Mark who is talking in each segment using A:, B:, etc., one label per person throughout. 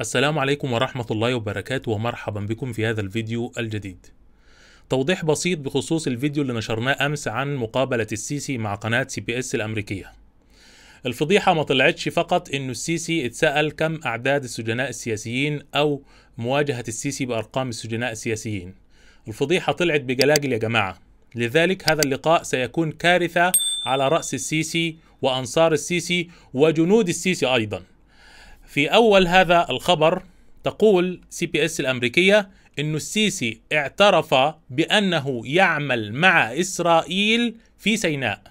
A: السلام عليكم ورحمة الله وبركاته ومرحبا بكم في هذا الفيديو الجديد. توضيح بسيط بخصوص الفيديو اللي نشرناه أمس عن مقابلة السيسي مع قناة سي بي إس الأمريكية. الفضيحة ما طلعتش فقط إنه السيسي اتسأل كم أعداد السجناء السياسيين أو مواجهة السيسي بأرقام السجناء السياسيين. الفضيحة طلعت بجلاجل يا جماعة. لذلك هذا اللقاء سيكون كارثة على رأس السيسي وأنصار السيسي وجنود السيسي أيضا. في أول هذا الخبر تقول سي بي إس الأمريكية أن السيسي اعترف بأنه يعمل مع إسرائيل في سيناء.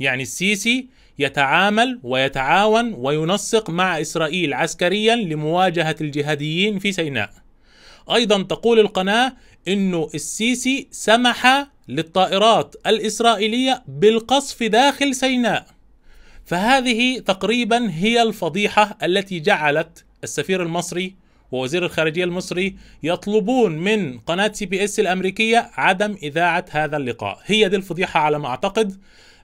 A: يعني السيسي يتعامل ويتعاون وينسق مع إسرائيل عسكريا لمواجهة الجهاديين في سيناء. أيضا تقول القناة أنه السيسي سمح للطائرات الإسرائيلية بالقصف داخل سيناء. فهذه تقريبا هي الفضيحة التي جعلت السفير المصري ووزير الخارجية المصري يطلبون من قناة سي بي إس الأمريكية عدم إذاعة هذا اللقاء. هي دي الفضيحة على ما أعتقد.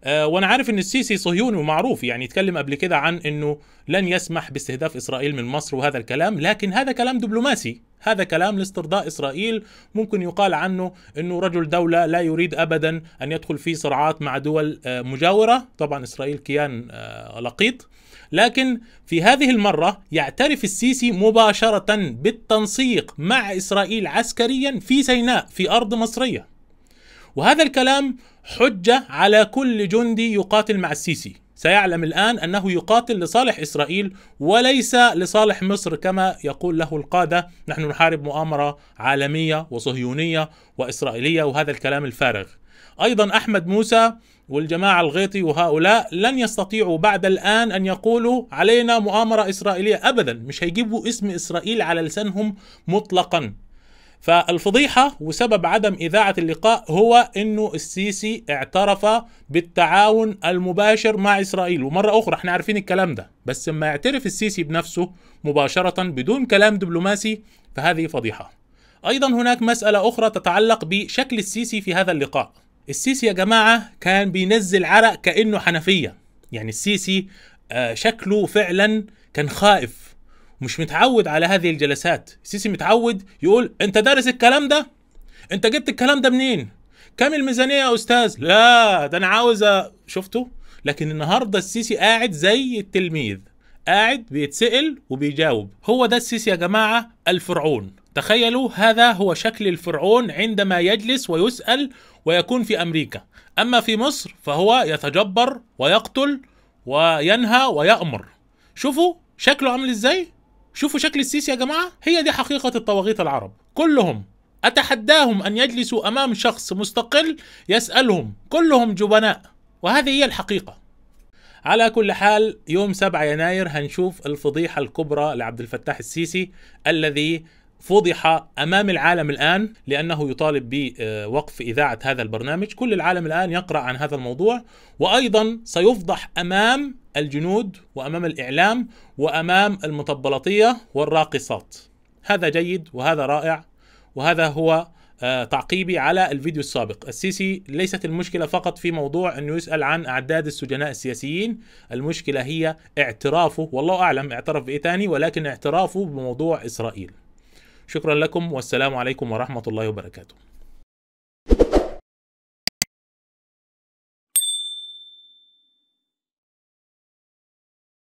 A: آه وأنا عارف إن السيسي صهيوني ومعروف يعني يتكلم قبل كده عن إنه لن يسمح باستهداف إسرائيل من مصر وهذا الكلام لكن هذا كلام دبلوماسي. هذا كلام لاسترضاء إسرائيل. ممكن يقال عنه إنه رجل دولة لا يريد ابدا أن يدخل في صراعات مع دول آه مجاورة. طبعا إسرائيل كيان آه لقيط. لكن في هذه المرة يعترف السيسي مباشرة بالتنسيق مع إسرائيل عسكريا في سيناء في أرض مصرية. وهذا الكلام حجة على كل جندي يقاتل مع السيسي. سيعلم الآن أنه يقاتل لصالح إسرائيل وليس لصالح مصر كما يقول له القادة. نحن نحارب مؤامرة عالمية وصهيونية وإسرائيلية وهذا الكلام الفارغ. أيضا أحمد موسى والجماعة الغيطي وهؤلاء لن يستطيعوا بعد الآن أن يقولوا علينا مؤامرة إسرائيلية أبدا. مش هيجيبوا اسم إسرائيل على لسانهم مطلقا. فالفضيحة وسبب عدم إذاعة اللقاء هو أنه السيسي اعترف بالتعاون المباشر مع إسرائيل. ومرة أخرى إحنا عارفين الكلام ده بس لما يعترف السيسي بنفسه مباشرة بدون كلام دبلوماسي فهذه فضيحة. أيضا هناك مسألة أخرى تتعلق بشكل السيسي في هذا اللقاء. السيسي يا جماعة كان بينزل عرق كأنه حنفية. يعني السيسي آه شكله فعلا كان خائف مش متعود على هذه الجلسات. السيسي متعود يقول أنت دارس الكلام ده؟ أنت جبت الكلام ده منين؟ كم الميزانية يا أستاذ؟ لا ده أنا عاوز شفته؟ لكن النهاردة السيسي قاعد زي التلميذ قاعد بيتسأل وبيجاوب. هو ده السيسي يا جماعة؟ الفرعون. تخيلوا هذا هو شكل الفرعون عندما يجلس ويسأل ويكون في أمريكا. أما في مصر فهو يتجبر ويقتل وينهى ويأمر. شوفوا شكله عامل إزاي. شوفوا شكل السيسي يا جماعة. هي دي حقيقة الطواغيت العرب. كلهم أتحداهم أن يجلسوا أمام شخص مستقل يسألهم. كلهم جبناء. وهذه هي الحقيقة. على كل حال يوم 7 يناير هنشوف الفضيحة الكبرى لعبد الفتاح السيسي الذي فضح أمام العالم الآن لأنه يطالب بوقف إذاعة هذا البرنامج، كل العالم الآن يقرأ عن هذا الموضوع وأيضا سيفضح أمام الجنود وأمام الإعلام وأمام المطبلطية والراقصات. هذا جيد وهذا رائع وهذا هو تعقيبي على الفيديو السابق. السيسي ليست المشكلة فقط في موضوع أنه يسأل عن أعداد السجناء السياسيين المشكلة هي اعترافه. والله أعلم اعترف بإيه تاني ولكن اعترافه بموضوع إسرائيل. شكرا لكم والسلام عليكم ورحمة الله وبركاته.